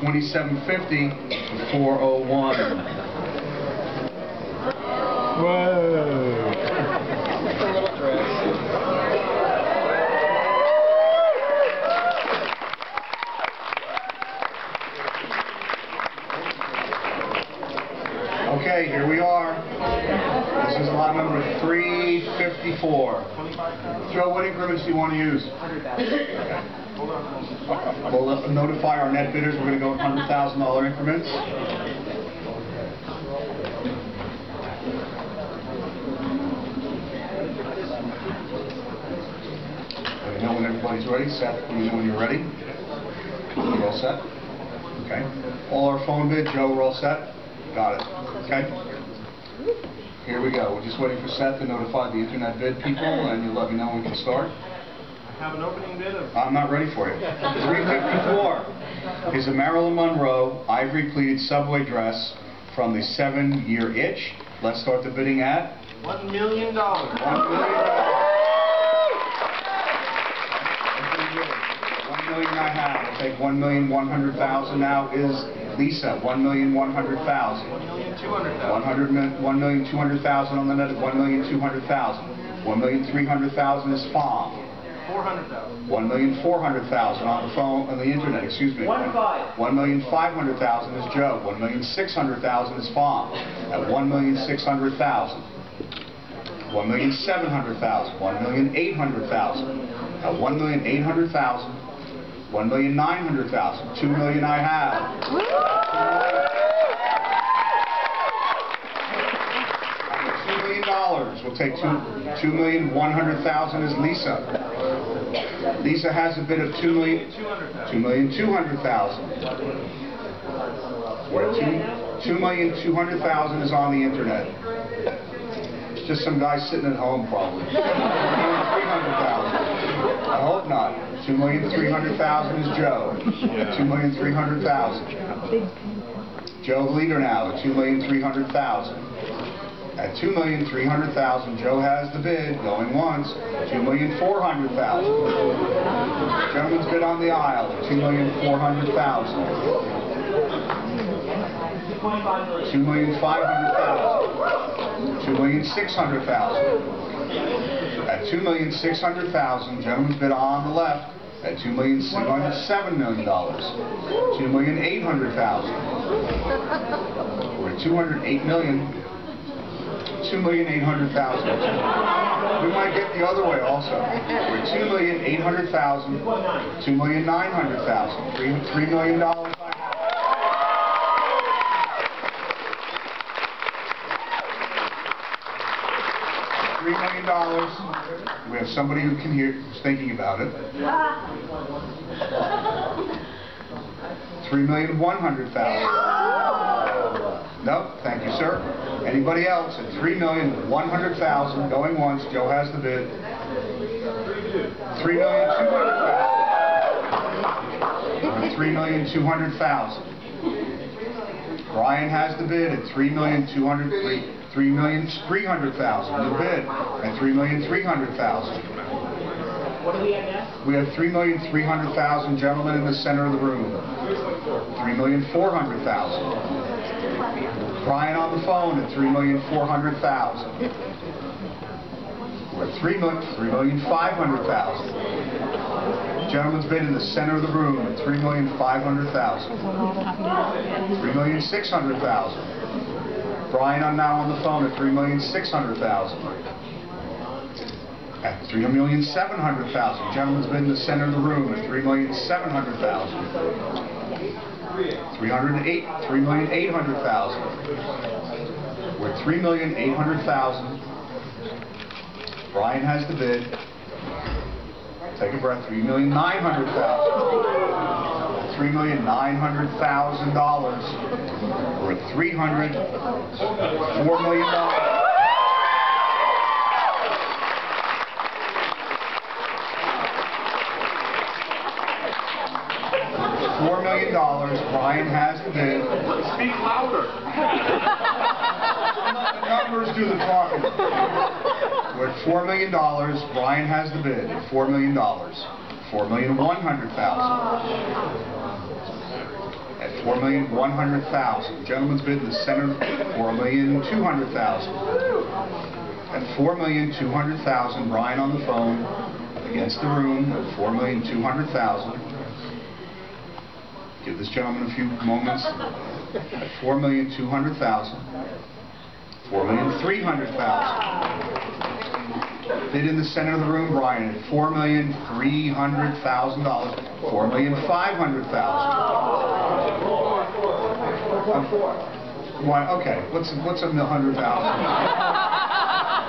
2750 for 401. Whoa. Okay, here we are. This is lot number 354. Joe, what increments do you want to use? We'll uh, notify our net bidders, we're going to go with $100,000 increments. Let me know when everybody's ready. Seth, let me know when you're ready. You all set? Okay. All our phone bid, Joe, we're all set? Got it. Okay? Here we go. We're just waiting for Seth to notify the internet bid people, and you'll let me know when we can start. I have an opening bid of I'm not ready for you. 354 is a Marilyn Monroe ivory pleated subway dress from the seven-year itch. Let's start the bidding at one million dollars. one million. One million I have. I'll take one million one hundred thousand now is Lisa. One million one hundred thousand. One million two hundred One thousand. hundred mi- one million two hundred thousand on the net. One million two hundred thousand. One million three hundred thousand is FOM. Four hundred thousand. One million four hundred thousand on the phone, on the internet, excuse me. One five. One million five hundred thousand is Joe. One million six hundred thousand is FOM. At one million six hundred thousand. One million seven hundred thousand. One million eight hundred thousand. At one million eight hundred thousand. One million nine hundred thousand. Two million I have. Two million dollars. We'll take two, two million one hundred thousand is Lisa. Lisa has a bid of two million, Two million two hundred thousand. Two, two million two hundred thousand is on the internet. Just some guy sitting at home probably. Three hundred thousand. I hope not. Two million three hundred thousand is Joe. Two million three hundred thousand. Joe the leader now at two million three hundred thousand. At two million three hundred thousand, Joe has the bid, going once, two million four hundred thousand. Gentleman's bid on the aisle at two million four hundred thousand. Two million five hundred thousand. Two million six hundred thousand. At two million six hundred thousand, gentleman's bid on the left at two million six hundred seven million dollars. Two million eight hundred thousand. We're at two hundred eight million. Two million eight hundred thousand. We might get the other way also. We're two million eight hundred thousand. Two million nine hundred thousand. Three three million dollars. Dollars. We have somebody who can hear, who's thinking about it. Three million one hundred thousand. No, thank you, sir. Anybody else at three million one hundred thousand, going once, Joe has the bid. Three million two hundred thousand. Three million two hundred thousand. Brian has the bid at three million two hundred three, million three hundred thousand. The bid at three million three hundred thousand. What do we have now? We have three million three hundred thousand gentlemen in the center of the room. Three million four hundred thousand. Brian on the phone at three million four hundred thousand. We're at three million, three million five hundred thousand. Gentleman's bid in the center of the room at three million five hundred thousand. Three million six hundred thousand. Brian, I'm now on the phone at 3,600,000. At 3,700,000. Gentleman's been in the center of the room at 3,700,000. 308, 3,800,000. We're 3,800,000. Brian has the bid. Take a breath. 3,900,000. Three million nine hundred thousand dollars. We're at three hundred, four million dollars. Four million dollars, Brian has the bid. Speak louder. The numbers do the talking. We're at four million dollars, Brian has the bid, four million dollars. Four million one hundred thousand. Four million one hundred thousand. Gentleman's bid in the center, four million two hundred thousand. At four million two hundred thousand, Brian on the phone, against the room, at four million two hundred thousand. Give this gentleman a few moments. At four million two hundred thousand. Four million three hundred thousand. Bid in the center of the room, Brian, at four million three hundred thousand dollars. Four million five hundred thousand. Why, okay, what's, what's a hundred thousand?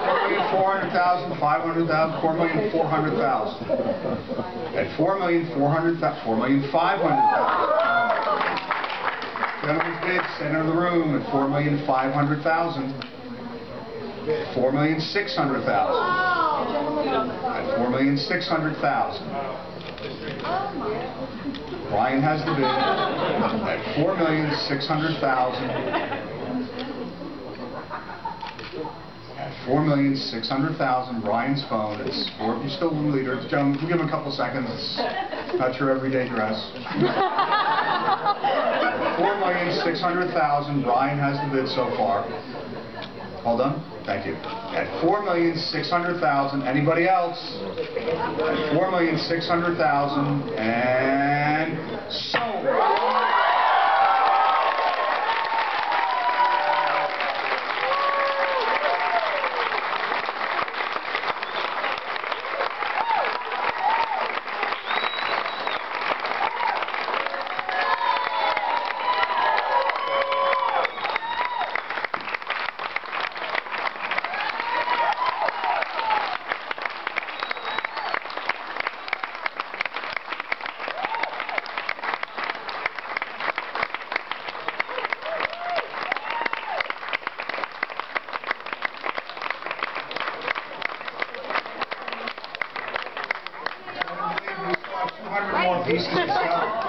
Four million four hundred thousand, five hundred thousand, four million four hundred thousand. At four million four hundred thou, four million five hundred thousand. Gentleman's bid, center of the room, at four million five hundred thousand. Four million six hundred thousand. At four million six hundred thousand. Brian has the bid at four million six hundred thousand. At four million six hundred thousand, Brian's phone, it's, four- you're still the leader, gentlemen, we'll give him a couple seconds, it's not your everyday dress. Four million six hundred thousand, Brian has the bid so far. All on, thank you. At four million six hundred thousand, anybody else? At four million six hundred thousand, and sold. Two